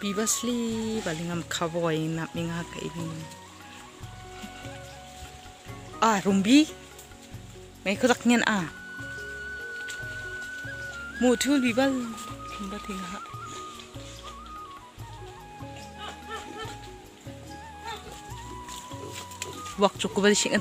previously balingam khaboy na minga kaibing. Ah, rumbi. May kudak niyan ah. Mutul bibal. Kumba ha Wak cukup balik sing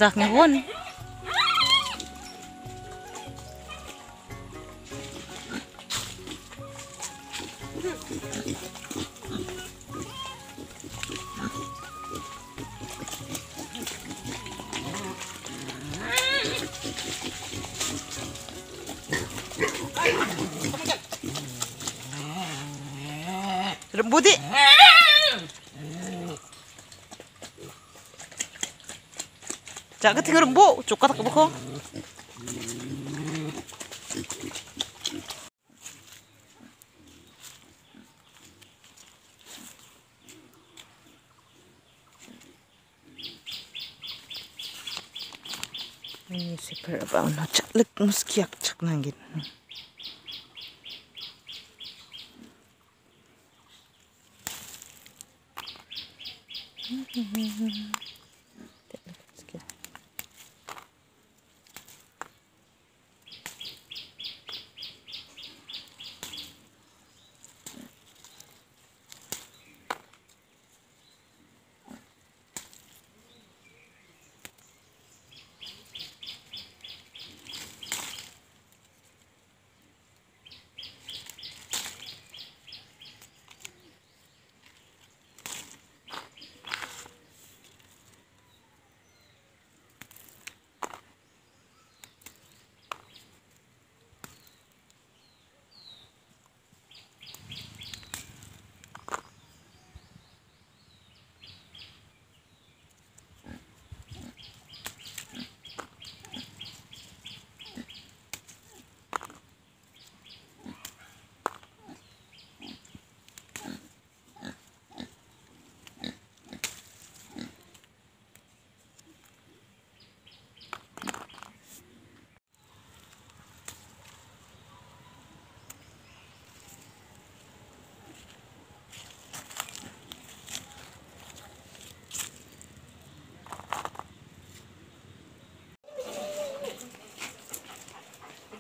Rembuti. 자, 끝에 그럼보 조카다 까먹어. Ini seberapa nak cak lek cak nangin. 嗯哼哼哼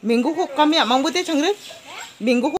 mango को कम है मांगो ते छंगरे मैंगो